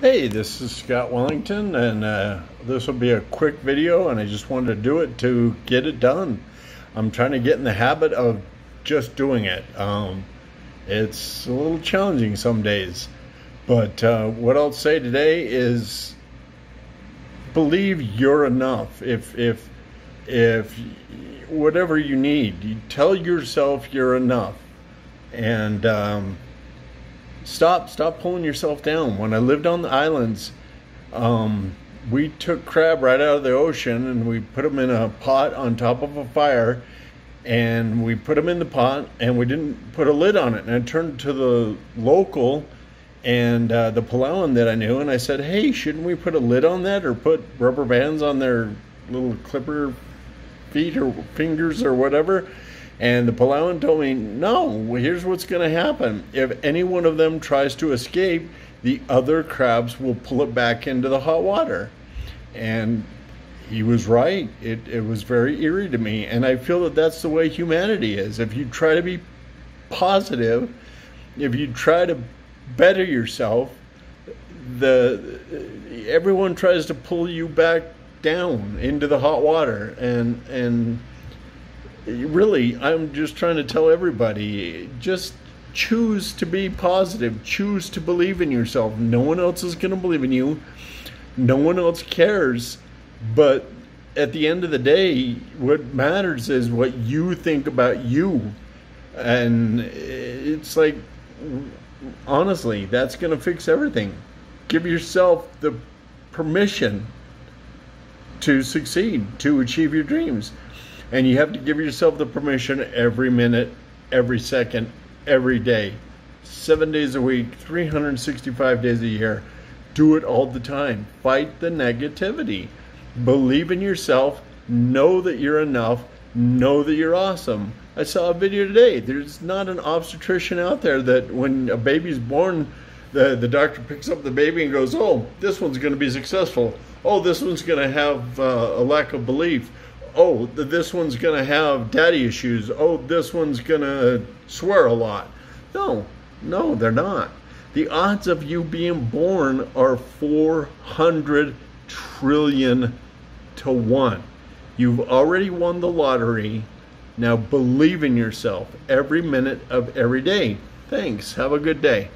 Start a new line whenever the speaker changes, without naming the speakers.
Hey, this is Scott Wellington, and uh, this will be a quick video, and I just wanted to do it to get it done. I'm trying to get in the habit of just doing it. Um, it's a little challenging some days, but uh, what I'll say today is believe you're enough. If if if whatever you need, you tell yourself you're enough, and um, stop stop pulling yourself down. When i lived on the islands um, we took crab right out of the ocean and we put them in a pot on top of a fire and we put them in the pot and we didn't put a lid on it. And i turned to the local and uh, the Palauan that i knew and i said hey shouldn't we put a lid on that or put rubber bands on their little clipper feet or fingers or whatever and the Palauan told me, no, here's what's going to happen. If any one of them tries to escape, the other crabs will pull it back into the hot water. And he was right. It, it was very eerie to me. And I feel that that's the way humanity is. If you try to be positive, if you try to better yourself, the everyone tries to pull you back down into the hot water and and really, I'm just trying to tell everybody just choose to be positive, choose to believe in yourself. No one else is going to believe in you, no one else cares. But at the end of the day, what matters is what you think about you. And it's like, honestly, that's going to fix everything. Give yourself the permission to succeed, to achieve your dreams. And you have to give yourself the permission every minute, every second, every day, seven days a week, 365 days a year. Do it all the time. Fight the negativity. Believe in yourself. Know that you're enough. Know that you're awesome. I saw a video today. There's not an obstetrician out there that when a baby's born, the, the doctor picks up the baby and goes, Oh, this one's going to be successful. Oh, this one's going to have uh, a lack of belief oh, this one's going to have daddy issues. Oh, this one's going to swear a lot. No, no, they're not. The odds of you being born are 400 trillion to one. You've already won the lottery. Now believe in yourself every minute of every day. Thanks. Have a good day.